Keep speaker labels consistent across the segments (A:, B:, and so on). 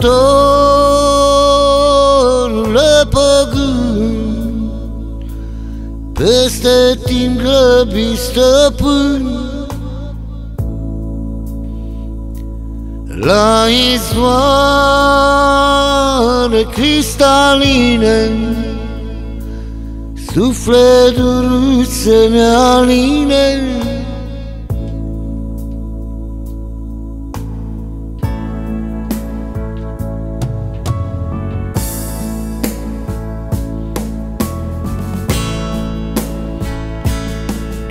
A: dorule păgân, Peste timp grăbi stăpân, La izvoare cristaline, Sufletul să ne aline,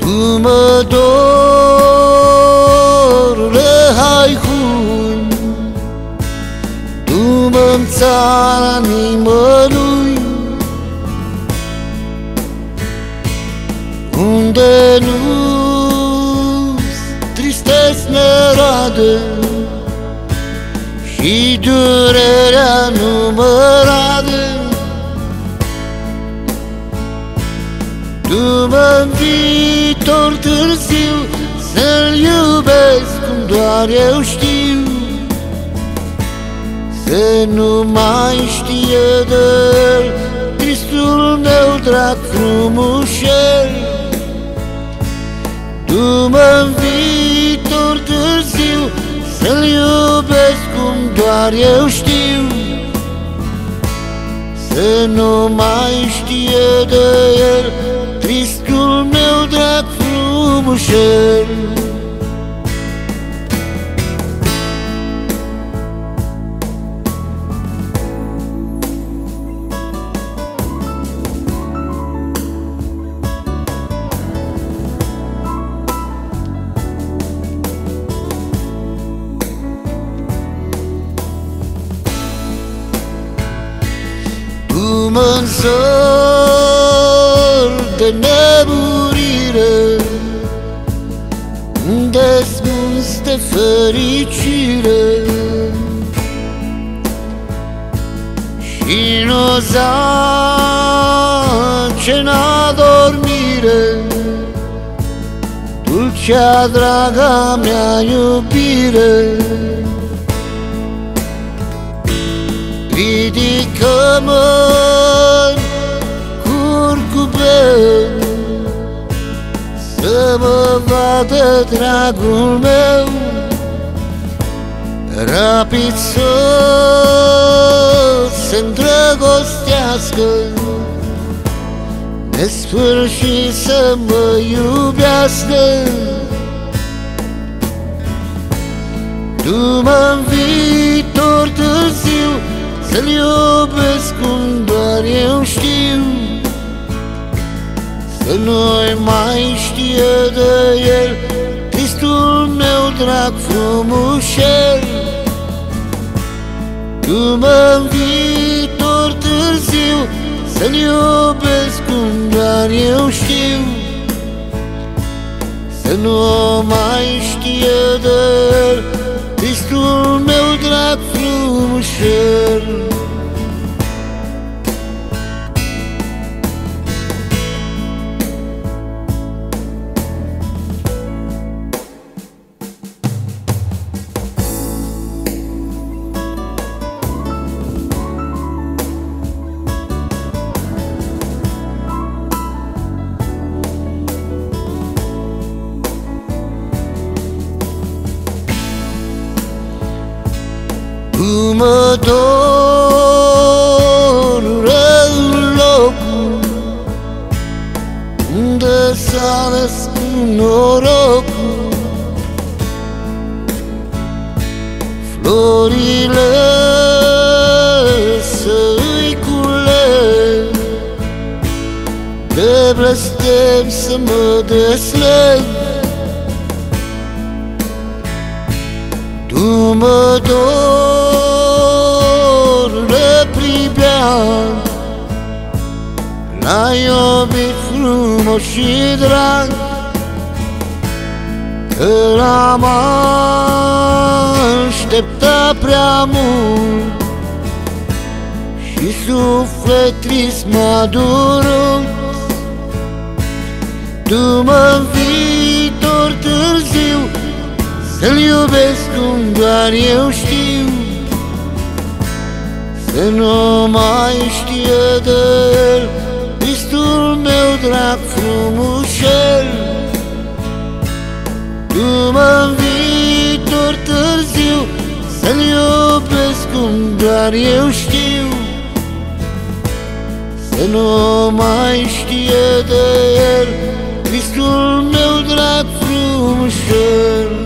A: Tu mă dorule haihun Tu mă-mi țara nimănui Unde nu tristesc nerade Și durerea nu doar eu știu Să nu mai știe de el. Tristul meu drag frumușel Tu mă viitor târziu Să-l iubesc cum doar eu știu. Să nu mai știe de el Tristul meu drag frumușel mă de nemurire Desmuns de fericire. Și nu zace n-a dormire Dulcea draga mea iubire. Ridică-mă curcubeu Să mă vadă dragul meu Rapid să se îndrăgostească Nesfârșit să mă iubească. Tu mă viitor târziu Să-l iubesc cum doar eu știu Să nu mai știe de el Tristul meu drag frumușel. Tu mă viitor târziu Să-l iubesc cum doar eu știu. Să nu mai știe de el Tristul meu drag frumușel mă dor în locul Unde s-a născut norocul. Florile să-i culeg De blestem să mă desleg Tu mă dor de pribean L-ai iubit frumos și drag Că l-am așteptat prea mult. Și suflet trist m-a durut Tu mă viitor târziu să-l iubesc cum doar eu știu. Să nu mai știe de el Vistul meu drag frumușel. După viitor târziu Să-l iubesc cum doar eu știu. Să nu mai știe de el Vistul meu drag frumușel